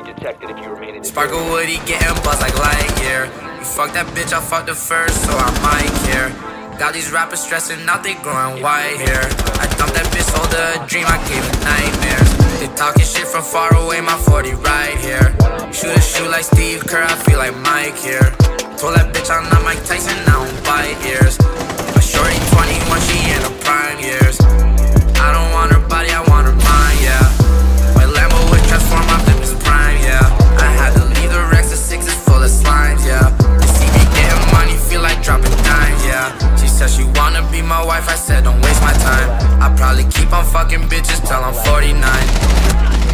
detected if you remain in Sparkle. Woody getting buzzed like Lightyear. You fuck that bitch, I fucked her first, so I might care. Got these rappers stressing out, they growing white hair. I dumped that bitch, sold her a dream, I gave her nightmares. They talking shit from far away, my 40 right here. Shoot a shoot like Steve Kerr, I feel like Mike here. Told that bitch I'm not Mike Tyson, I don't bite ears. Wife, I said don't waste my time. I probably keep on fucking bitches till I'm 49.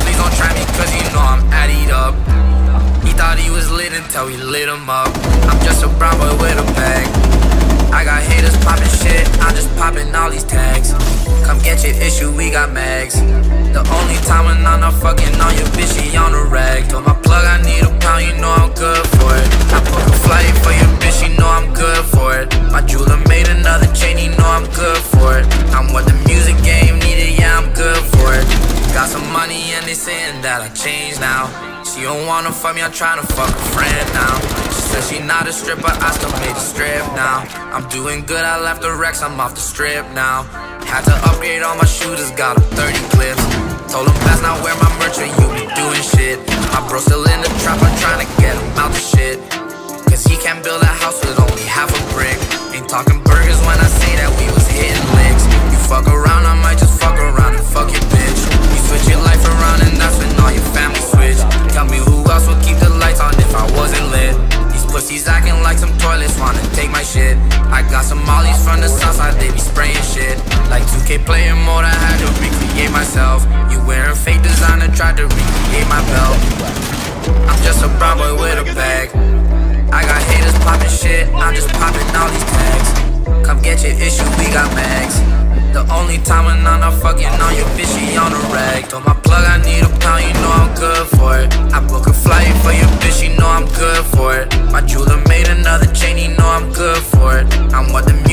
Please don't try me, cause you know I'm added up. He thought he was lit until we lit him up. I'm just a brown boy with a bag. I got haters popping shit, I'm just popping all these tags. Come get your issue, we got mags. The only time when I'm not fucking on your bitch, she on the rag. Told my plug I need a pound, you know I'm good and they saying that I changed now. She don't wanna fuck me, I'm tryna fuck a friend now. She said she not a stripper, I still made the strip now. I'm doing good, I left the Rex, I'm off the strip now. Had to upgrade all my shooters, got 'em 30 clips. Told him best not wear my merch or you be doing shit. My bro still in the trap, I'm tryna get him out the shit. Like some toilets, wanna take my shit. I got some mollies from the south side, they be spraying shit. Like 2K playing mode, I had to recreate myself. You wearing fake designer, tried to recreate my belt. I'm just a brown boy with a bag. I got haters popping shit, I'm just popping all these tags. Come get your issue, we got mags. The only time when I'm not fucking on your bitch, she on the rag. Told my plug I need a pound, you know I'm good for it. I book a flight for your bitch, you know I'm good for it another chain, you know I'm good for it. I'm what the